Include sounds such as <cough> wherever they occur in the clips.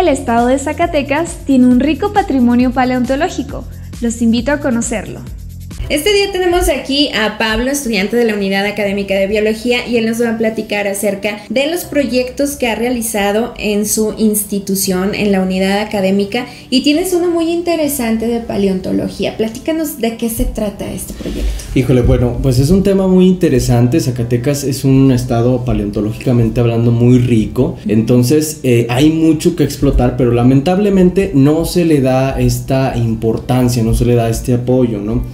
El estado de Zacatecas tiene un rico patrimonio paleontológico. Los invito a conocerlo. Este día tenemos aquí a Pablo, estudiante de la Unidad Académica de Biología, y él nos va a platicar acerca de los proyectos que ha realizado en su institución, en la unidad académica, y tienes uno muy interesante de paleontología. Platícanos de qué se trata este proyecto. Híjole, bueno, pues es un tema muy interesante. Zacatecas es un estado paleontológicamente hablando muy rico, entonces eh, hay mucho que explotar, pero lamentablemente no se le da esta importancia, no se le da este apoyo, ¿no?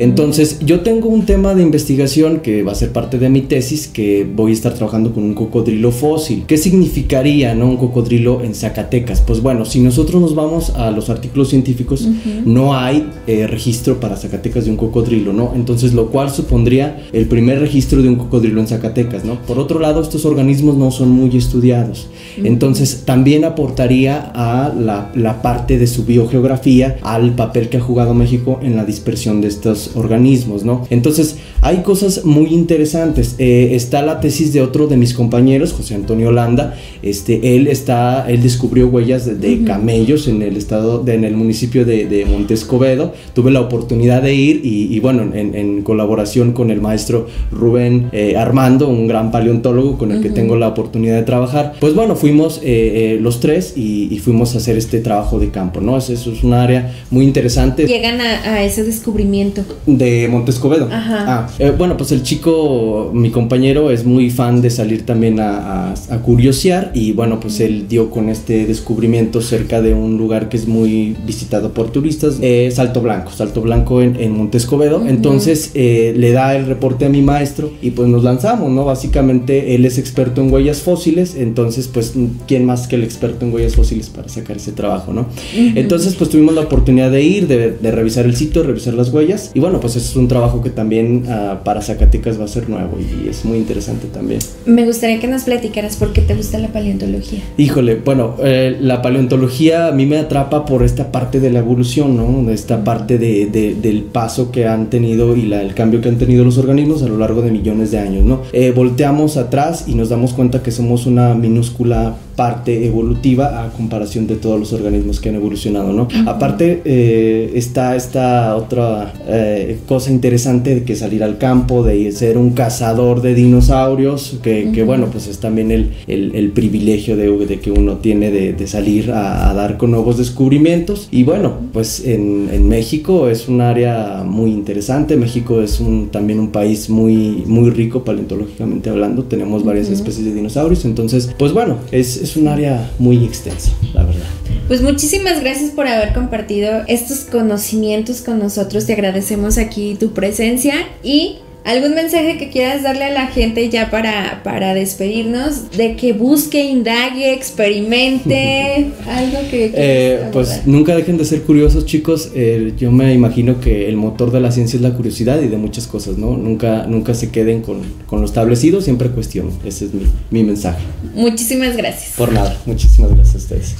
Entonces, yo tengo un tema de investigación que va a ser parte de mi tesis, que voy a estar trabajando con un cocodrilo fósil. ¿Qué significaría, no, un cocodrilo en Zacatecas? Pues bueno, si nosotros nos vamos a los artículos científicos, no hay eh, registro para Zacatecas de un cocodrilo, ¿no? Entonces, lo cual supondría el primer registro de un cocodrilo en Zacatecas, ¿no? Por otro lado, estos organismos no son muy estudiados. Entonces, también aportaría a la, la parte de su biogeografía, al papel que ha jugado México en la dispersión de estos organismos, ¿no? Entonces, hay cosas muy interesantes. Eh, está la tesis de otro de mis compañeros, José Antonio Holanda. Este, él está, él descubrió huellas de, camellos en el estado, en el municipio de, de, Montescobedo. Tuve la oportunidad de ir y, bueno, en, colaboración con el maestro Rubén eh, Armando, un gran paleontólogo con el que tengo la oportunidad de trabajar. Pues bueno, fuimos eh, los tres y, fuimos a hacer este trabajo de campo, ¿no? Eso, es un área muy interesante. Llegan a, a ese descubrimiento de Montescobedo. Ajá. Ah, eh, bueno, pues el chico, mi compañero, es muy fan de salir también a, a, curiosear y bueno, pues él dio con este descubrimiento cerca de un lugar que es muy visitado por turistas, eh, Salto Blanco, Salto Blanco en, en Montescobedo. Entonces eh, le da el reporte a mi maestro y pues nos lanzamos, ¿no? Básicamente él es experto en huellas fósiles, entonces pues ¿quién más que el experto en huellas fósiles para sacar ese trabajo, ¿no? Entonces pues tuvimos la oportunidad de ir, de, de revisar el sitio, revisar las huellas y bueno, pues es un trabajo que también uh, para Zacatecas va a ser nuevo y es muy interesante también. Me gustaría que nos platicaras por qué te gusta la paleontología. Híjole, bueno, eh, la paleontología a mí me atrapa por esta parte de la evolución, ¿no? De esta parte de, de, del paso que han tenido y la, el cambio que han tenido los organismos a lo largo de millones de años, ¿no? Eh, volteamos atrás y nos damos cuenta que somos una minúscula parte evolutiva a comparación de todos los organismos que han evolucionado, ¿no? Aparte eh, está esta otra eh, cosa interesante de que salir al campo, de ser un cazador de dinosaurios, que, que bueno, pues es también el, el, el privilegio de, de, que uno tiene de, de salir a, a, dar con nuevos descubrimientos. Y bueno, pues en, en, México es un área muy interesante, México es un, también un país muy, muy rico paleontológicamente hablando, tenemos varias especies de dinosaurios, entonces, pues bueno, es, es un área muy extensa, la verdad. Pues muchísimas gracias por haber compartido estos conocimientos con nosotros. Te agradecemos aquí tu presencia y ¿Algún mensaje que quieras darle a la gente ya para, para despedirnos? De que busque, indague, experimente, <laughs> algo que... Eh, pues nunca dejen de ser curiosos chicos. Eh, yo me imagino que el motor de la ciencia es la curiosidad y de muchas cosas, ¿no? Nunca, nunca se queden con, con lo establecido, siempre cuestionen. Ese es mi, mi mensaje. Muchísimas gracias. Por nada, muchísimas gracias a ustedes.